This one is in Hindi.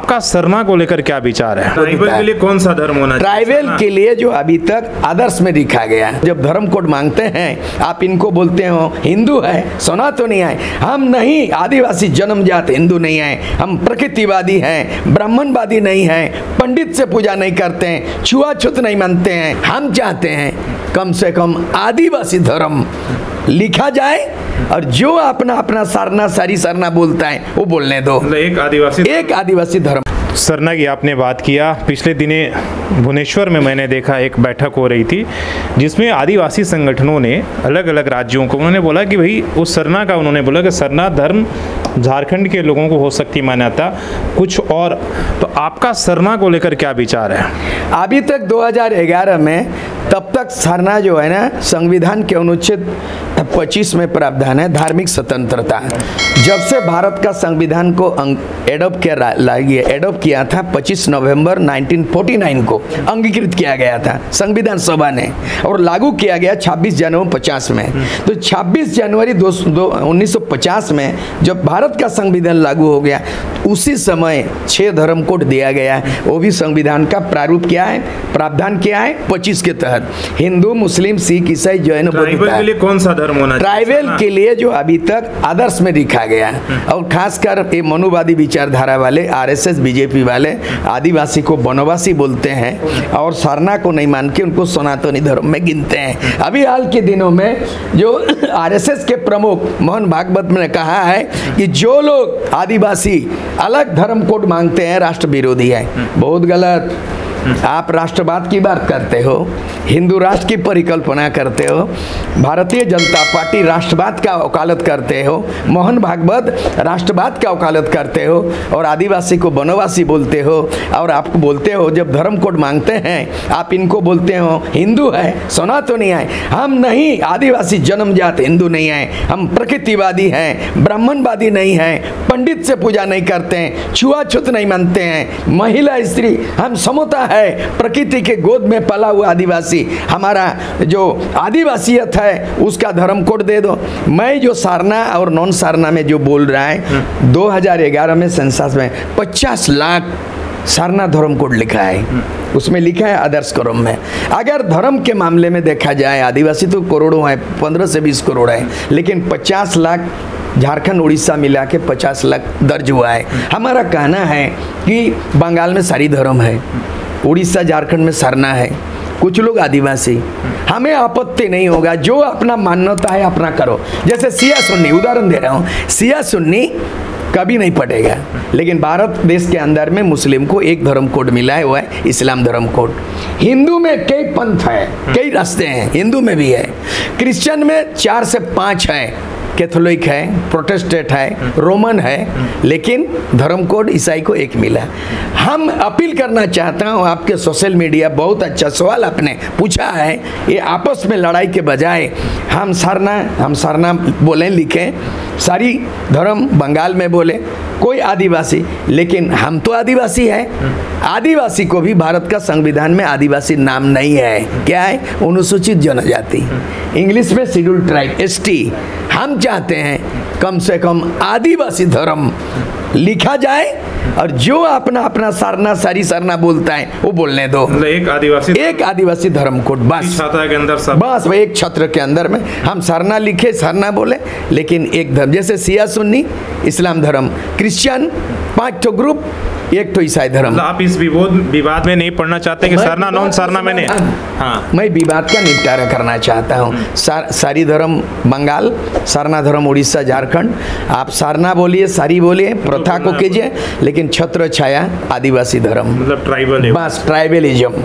आपका सरना को लेकर क्या विचार है? ट्राइबल के लिए कौन सा धर्म होना ट्राइबल के लिए जो अभी तक आदर्श में लिखा गया है जब धर्म कोड मांगते हैं आप इनको बोलते हो हिंदू है सनातनी है हम नहीं आदिवासी जन्मजात हिंदू नहीं है हम प्रकृतिवादी हैं ब्राह्मणवादी नहीं हैं पंडित से पूजा नहीं करते हैं छुआछूत नहीं मानते हैं हम चाहते हैं कम से कम आदिवासी धर्म लिखा जाए और जो अपना अपना सरना सारी सरना बोलता है वो बोलने दो। मतलब एक आदिवासी एक आदिवासी धर्म। सरना की आपने बात किया। पिछले दिने भुवनेश्वर में मैंने देखा एक बैठक हो रही थी जिसमें आदिवासी संगठनों ने अलग अलग राज्यों को उन्होंने बोला कि भाई उस सरना का उन्होंने बोला कि सरना धर्म झारखंड के लोगों को हो सकती मान्यता कुछ और। तो आपका सरना को लेकर क्या विचार है? अभी तक 2011 में तब तक सरना जो है ना संविधान के अनुच्छेद 25 में प्रावधान है धार्मिक स्वतंत्रता। जब से भारत का संविधान को एडोप्ट किया लाइए एडोप्ट किया था 25 नवंबर 1949 को अंगीकृत किया गया था संविधान सभा ने। और लागू किया गया 26 जनवरी 50 में। तो 26 जनवरी दो, दो 1950 में जब भारत का संविधान लागू हो गया उसी समय छह धर्म कोड दिया गया है। वो भी संविधान का प्रारूप क्या है? प्रावधान क्या है? 25 के तहत। हिंदू मुस्लिम सिख ईसाई जैन ट्राइबल के। लिए कौन सा धर्म होना ट्राइबल के लिए जो अभी तक आदर्श में लिखा गया है। और खासकर ये मनुवादी विचारधारा वाले आरएसएस बीजेपी वाले आदिवासी को वनवासी बोलते हैं और सरना को नहीं मान के उनको सनातनी धर्म में गिनते हैं। अभी हाल के दिनों में जो आरएसएस के प्रमुख मोहन भागवत ने कहा है कि जो लोग आदिवासी अलग धर्म कोड मांगते हैं राष्ट्र विरोधी है बहुत गलत। आप राष्ट्रवाद की बात करते हो, हिंदू राष्ट्र की परिकल्पना करते हो, भारतीय जनता पार्टी राष्ट्रवाद का वकालत करते हो, मोहन भागवत राष्ट्रवाद का वकालत करते हो, और आदिवासी को वनवासी बोलते हो, और आप बोलते हो जब धर्म कोड मांगते हैं, आप इनको बोलते हो, हिंदू है, सोना तो नहीं आए। हम नहीं, आदिवासी जन्मजात हिंदू नहीं है, हम प्रकृतिवादी हैं, ब्राह्मणवादी नहीं हैं, पंडित से पूजा नहीं करते हैं, छुआछूत नहीं मानते हैं, महिला स्त्री, हम समता है प्रकृति के गोद में पला हुआ आदिवासी। हमारा जो आदिवासियत है उसका धर्म कोड दे दो। मैं जो सारना और नॉन सारना में जो बोल रहा है 2011 में सेंसस में 50 लाख सारना धर्म कोड लिखा है। उसमें लिखा है आदर्श क्रम में। अगर धर्म के मामले में देखा जाए आदिवासी तो करोड़ों है पंद्रह से बीस करोड़ है लेकिन पचास लाख झारखंड उड़ीसा मिला के पचास लाख दर्ज हुआ है। हमारा कहना है कि बंगाल में सारी धर्म है। उड़ीसा, झारखंड में सरना है। कुछ लोग आदिवासी। हमें आपत्ति नहीं होगा। जो अपना मान्यता है, अपना करो। जैसे सिया सुन्नी, उदाहरण दे रहा हूँ। सिया सुन्नी कभी नहीं पटेगा। लेकिन भारत देश के अंदर में मुस्लिम को एक धर्म कोड मिला है, वो है इस्लाम धर्म कोड। हिंदू में कई पंथ है, कई रास्ते हैं। हिंदू में भी है। क्रिश्चियन में चार से पाँच है। कैथोलिक है, प्रोटेस्टेंट है, रोमन है, लेकिन धर्म कोड ईसाई को एक मिला। हम अपील करना चाहता हूँ, आपके सोशल मीडिया बहुत अच्छा सवाल आपने पूछा है, ये आपस में लड़ाई के बजाय हम सरना हम सरना बोलें, लिखें, सारी धर्म बंगाल में बोले, कोई आदिवासी, लेकिन हम तो आदिवासी हैं। आदिवासी को भी भारत का संविधान में आदिवासी नाम नहीं है। क्या है? अनुसूचित जनजाति। इंग्लिश में शेड्यूल ट्राइब, एसटी। हम चाहते हैं कम से कम आदिवासी धर्म लिखा जाए और जो अपना अपना सरना सारी सरना बोलता है वो बोलने दो। मतलब एक आदिवासी एक आदिवासी धर्म कोड बस। के अंदर सब बस वो एक छत्र के अंदर में। हम सरना लिखे सरना बोले लेकिन एक धर्म जैसे सिया सुन्नी इस्लाम धर्म क्रिश्चियन पाँच तो ग्रुप एक तो ईसाई धर्म। मतलब आप इस विवाद विवाद में नहीं पढ़ना चाहते कि सरना नॉन सरना मैंने हाँ। मैं विवाद का निपटारा करना चाहता हूँ। सार, सारी धर्म बंगाल सरना धर्म उड़ीसा झारखंड। आप सरना बोलिए सारी बोलिए प्रथा को कीजिए लेकिन छत्र छाया आदिवासी धर्म। मतलब ट्राइबल बस ट्राइबलिज्म